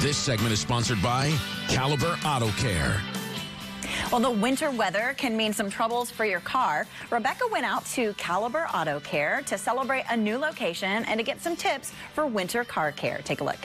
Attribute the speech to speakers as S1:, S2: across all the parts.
S1: This segment is sponsored by Caliber Auto Care.
S2: Well, the winter weather can mean some troubles for your car. Rebecca went out to Caliber Auto Care to celebrate a new location and to get some tips for winter car care. Take a look.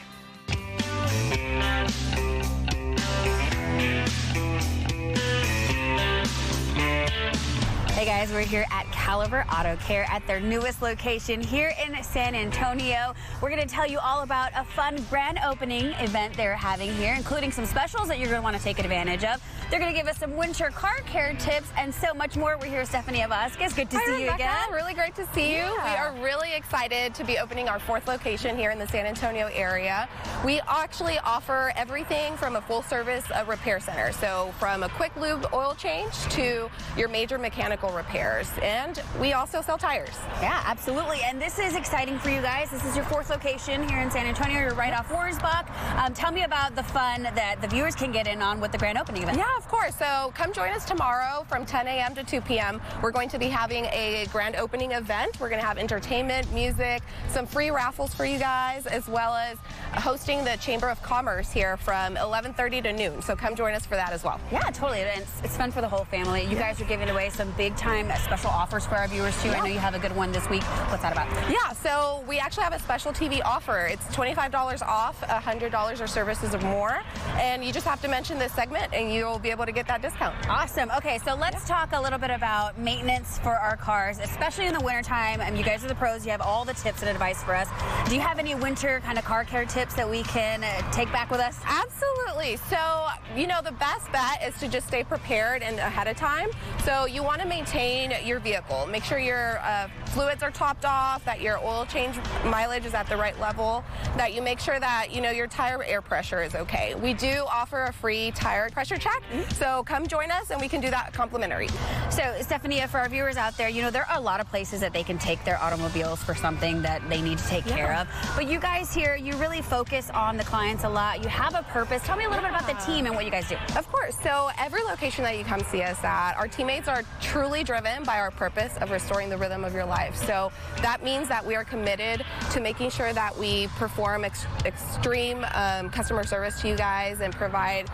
S2: Hey guys, we're here at Caliber Auto Care at their newest location here in San Antonio. We're going to tell you all about a fun grand opening event they're having here, including some specials that you're going to want to take advantage of. They're going to give us some winter car care tips and so much more. We're here Stephania Vazquez. Good to
S3: Hi,
S2: see
S3: Rebecca.
S2: you again.
S3: Really great to see you.
S2: Yeah.
S3: We are really excited to be opening our fourth location here in the San Antonio area. We actually offer everything from a full service uh, repair center. So from a quick lube oil change to your major mechanical repairs. And we also sell tires.
S2: Yeah, absolutely. And this is exciting for you guys. This is your fourth location here in San Antonio. You're right off Wurzbach. Um, tell me about the fun that the viewers can get in on with the grand opening event.
S3: Yeah, of course. So come join us tomorrow from 10 a.m. to 2 p.m. We're going to be having a grand opening event. We're going to have entertainment, music, some free raffles for you guys, as well as hosting the Chamber of Commerce here from 11:30 to noon. So come join us for that as well.
S2: Yeah, totally. And it's, it's fun for the whole family. You guys are giving away some big time special offers for our viewers too. I know you have a good one this week. What's that about?
S3: Yeah, so we actually have a special TV offer. It's $25 off, $100 or services or more. And you just have to mention this segment and you'll be able to get that discount.
S2: Awesome. Okay, so let's talk a little bit about maintenance for our cars, especially in the wintertime. Um, you guys are the pros. You have all the tips and advice for us. Do you have any winter kind of car care tips that we can uh, take back with us?
S3: Absolutely. So, you know, the best bet is to just stay prepared and ahead of time. So, you want to maintain your vehicle. Make sure your uh, fluids are topped off, that your oil change mileage is at the right level, that you make sure that, you know, your tire air pressure is okay. We do offer a free tire pressure check. So, come join us and we can do that complimentary.
S2: So, Stephania, for our viewers out there, you know, there are a lot of places that they can take their automobiles for something that they need to take care of. But you guys here, you really focus on the clients a lot. You have a purpose. Tell me a little bit about the team and what you guys do.
S3: Of course. So every location that you come see us at, our teammates are truly driven by our purpose of restoring the rhythm of your life. So that means that we are committed to making sure that we perform ex- extreme um, customer service to you guys and provide,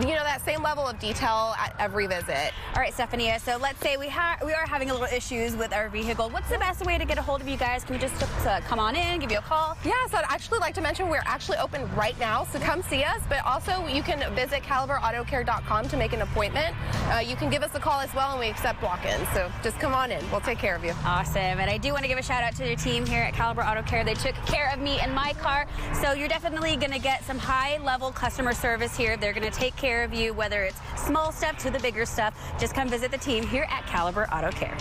S3: you know, that same level of detail at every visit.
S2: All right, Stephania. So let's say we ha- we are having a little issues with our vehicle. What's the best way to get a hold of you guys? Can we just uh, come on in, give you a call?
S3: Yes, yeah, so I'd actually like to mention we're actually open right now, so come see us. But also, you can visit caliberautocare.com to make an appointment. Uh, you can give us a call as well, and we accept walk-ins. So just come on in. We'll take care of you.
S2: Awesome. And I do want to give a shout out to your team here at Caliber Auto Care. They took care of me and my car. So you're definitely going to get some high level customer service here. They're going to take care of you, whether it's small stuff to the bigger stuff. Just come visit the team here at Caliber Auto Care.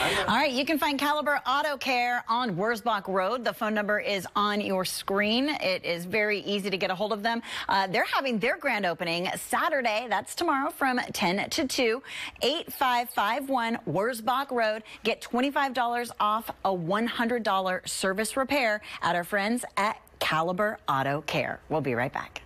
S2: All right, you can find Caliber Auto Care on Wurzbach Road. The phone number is on your screen. It is very easy to get a hold of them. Uh, they're having their grand opening Saturday. That's tomorrow from 10 to 2. 8551 Wurzbach Road. Get $25 off a $100 service repair at our friends at Caliber Auto Care. We'll be right back.